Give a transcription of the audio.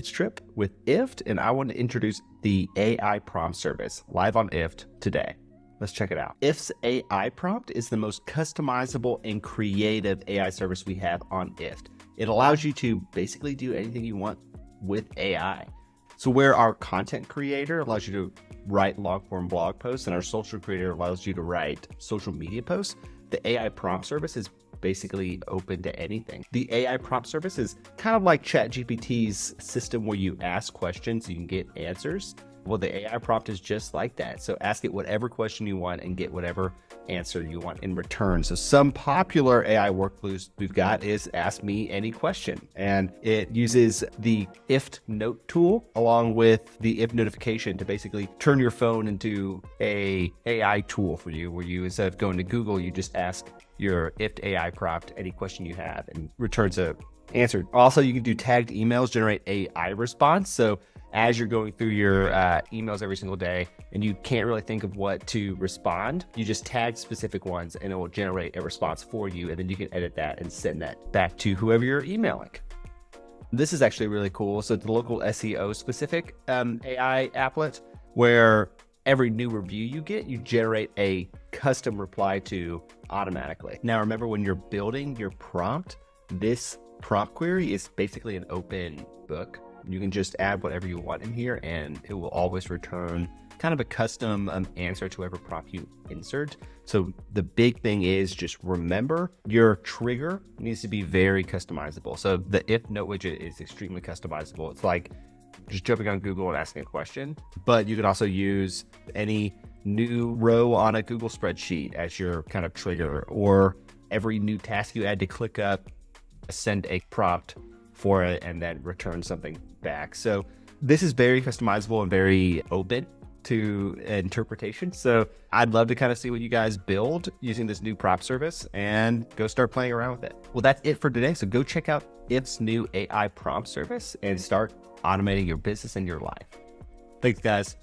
It's Trip with IFTTT, and I want to introduce the AI prompt service live on IFTTT today. Let's check it out. IFTTT's AI prompt is the most customizable and creative AI service we have on IFTTT. It allows you to basically do anything you want with AI. So, where our content creator allows you to write long form blog posts and our social creator allows you to write social media posts, the AI prompt service is basically open to anything. The AI prompt service is kind of like ChatGPT's system where you ask questions, you can get answers. Well, the AI prompt is just like that. So ask it whatever question you want and get whatever answer you want in return. So some popular AI workflows we've got is ask me any question. And it uses the IFTTT note tool along with the IFTTT notification to basically turn your phone into a AI tool for you where you instead of going to Google, you just ask your IFTTT AI prompt any question you have and returns a answer. Also, you can do tagged emails, generate AI response. So as you're going through your uh, emails every single day and you can't really think of what to respond, you just tag specific ones and it will generate a response for you. And then you can edit that and send that back to whoever you're emailing. This is actually really cool. So, the local SEO specific um, AI applet where every new review you get, you generate a custom reply to automatically. Now, remember when you're building your prompt, this prompt query is basically an open book you can just add whatever you want in here and it will always return kind of a custom um, answer to whatever prompt you insert. So the big thing is just remember your trigger needs to be very customizable. So the if note widget is extremely customizable. It's like just jumping on Google and asking a question, but you can also use any new row on a Google spreadsheet as your kind of trigger or every new task you add to ClickUp, send a prompt for it and then return something back. So this is very customizable and very open to interpretation. So I'd love to kind of see what you guys build using this new prop service and go start playing around with it. Well, that's it for today. So go check out IFTTT's new AI prompt service and start automating your business and your life. Thanks, guys.